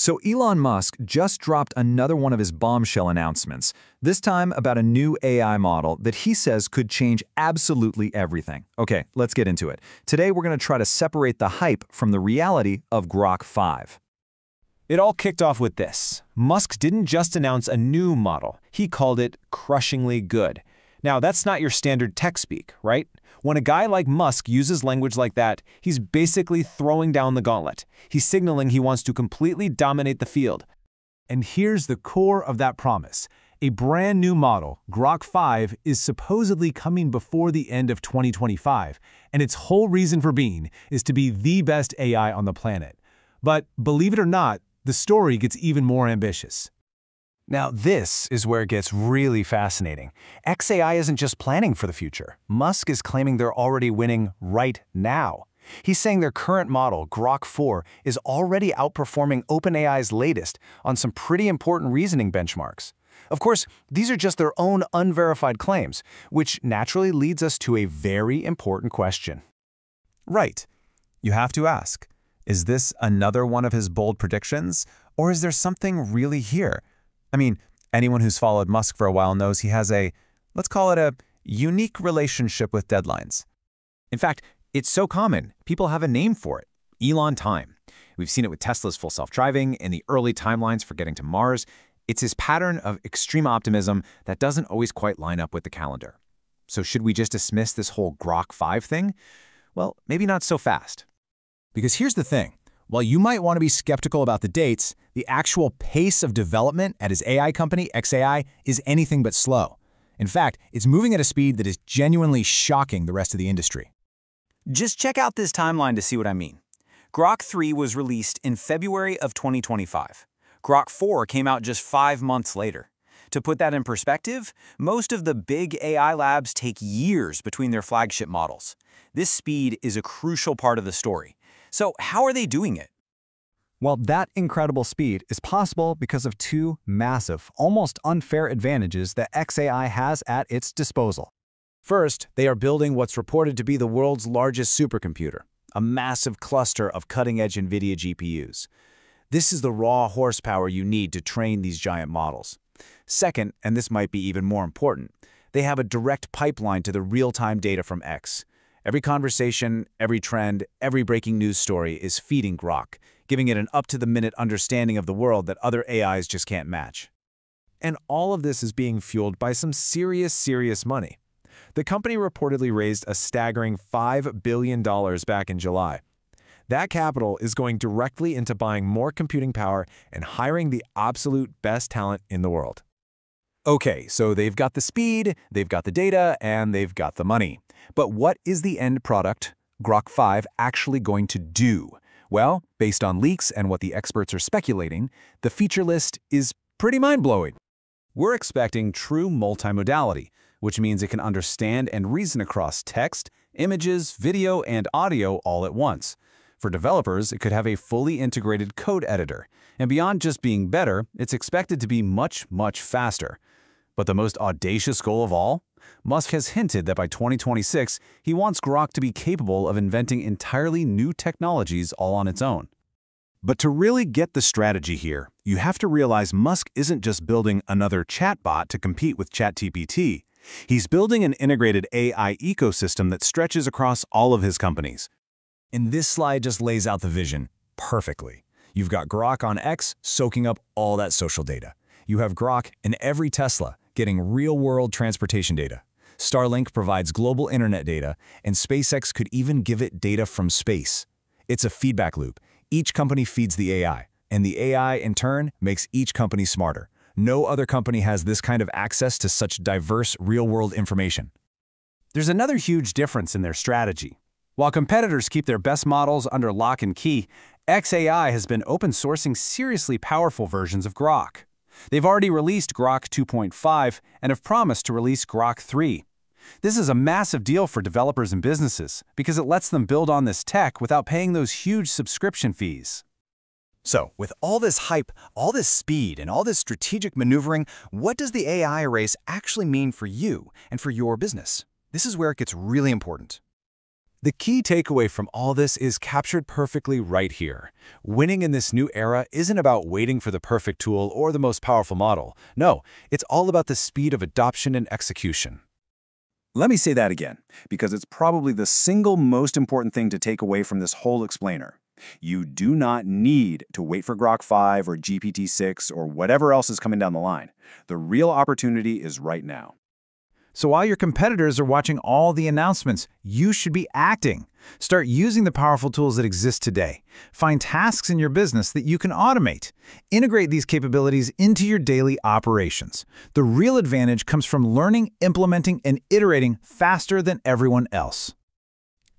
So Elon Musk just dropped another one of his bombshell announcements, this time about a new AI model that he says could change absolutely everything. Okay, let's get into it. Today we're going to try to separate the hype from the reality of Grok 5. It all kicked off with this. Musk didn't just announce a new model, he called it crushingly good. Now, that's not your standard tech speak, right? When a guy like Musk uses language like that, he's basically throwing down the gauntlet. He's signaling he wants to completely dominate the field. And here's the core of that promise. A brand new model, Grok 5, is supposedly coming before the end of 2025, and its whole reason for being is to be the best AI on the planet. But believe it or not, the story gets even more ambitious. Now, this is where it gets really fascinating. XAI isn't just planning for the future. Musk is claiming they're already winning right now. He's saying their current model, Grok 4, is already outperforming OpenAI's latest on some pretty important reasoning benchmarks. Of course, these are just their own unverified claims, which naturally leads us to a very important question. Right. You have to ask, is this another one of his bold predictions, or is there something really here? I mean, anyone who's followed Musk for a while knows he has a, let's call it a unique relationship with deadlines. In fact, it's so common, people have a name for it, Elon time. We've seen it with Tesla's full self-driving and the early timelines for getting to Mars. It's his pattern of extreme optimism that doesn't always quite line up with the calendar. So should we just dismiss this whole Grok 5 thing? Well, maybe not so fast. Because here's the thing. While you might want to be skeptical about the dates, the actual pace of development at his AI company, XAI, is anything but slow. In fact, it's moving at a speed that is genuinely shocking the rest of the industry. Just check out this timeline to see what I mean. Grok 3 was released in February of 2025. Grok 4 came out just five months later. To put that in perspective, most of the big AI labs take years between their flagship models. This speed is a crucial part of the story, so how are they doing it? Well, that incredible speed is possible because of two massive, almost unfair advantages that XAI has at its disposal. First, they are building what's reported to be the world's largest supercomputer, a massive cluster of cutting-edge NVIDIA GPUs. This is the raw horsepower you need to train these giant models. Second, and this might be even more important, they have a direct pipeline to the real-time data from X. Every conversation, every trend, every breaking news story is feeding Grok, giving it an up-to-the-minute understanding of the world that other AIs just can't match. And all of this is being fueled by some serious, serious money. The company reportedly raised a staggering $5 billion back in July. That capital is going directly into buying more computing power and hiring the absolute best talent in the world. Okay, so they've got the speed, they've got the data, and they've got the money. But what is the end product, Grok 5, actually going to do? Well, based on leaks and what the experts are speculating, the feature list is pretty mind-blowing. We're expecting true multimodality, which means it can understand and reason across text, images, video, and audio all at once. For developers, it could have a fully integrated code editor. And beyond just being better, it's expected to be much, much faster. But the most audacious goal of all? Musk has hinted that by 2026, he wants Grok to be capable of inventing entirely new technologies all on its own. But to really get the strategy here, you have to realize Musk isn't just building another chatbot to compete with ChatGPT. He's building an integrated AI ecosystem that stretches across all of his companies. And this slide just lays out the vision perfectly. You've got Grok on X soaking up all that social data. You have Grok in every Tesla, getting real-world transportation data. Starlink provides global internet data, and SpaceX could even give it data from space. It's a feedback loop. Each company feeds the AI, and the AI, in turn, makes each company smarter. No other company has this kind of access to such diverse real-world information. There's another huge difference in their strategy. While competitors keep their best models under lock and key, XAI has been open sourcing seriously powerful versions of Grok. They've already released Grok 2.5 and have promised to release Grok 3. This is a massive deal for developers and businesses because it lets them build on this tech without paying those huge subscription fees. So, with all this hype, all this speed, and all this strategic maneuvering, what does the AI race actually mean for you and for your business? This is where it gets really important. The key takeaway from all this is captured perfectly right here. Winning in this new era isn't about waiting for the perfect tool or the most powerful model. No, it's all about the speed of adoption and execution. Let me say that again, because it's probably the single most important thing to take away from this whole explainer. You do not need to wait for Grok 5 or GPT-6 or whatever else is coming down the line. The real opportunity is right now. So while your competitors are watching all the announcements, you should be acting. Start using the powerful tools that exist today. Find tasks in your business that you can automate. Integrate these capabilities into your daily operations. The real advantage comes from learning, implementing, and iterating faster than everyone else.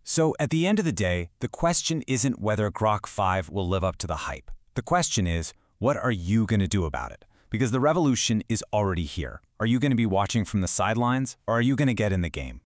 So at the end of the day, the question isn't whether Grok 5 will live up to the hype. The question is, what are you going to do about it? Because the revolution is already here. Are you going to be watching from the sidelines, or are you going to get in the game?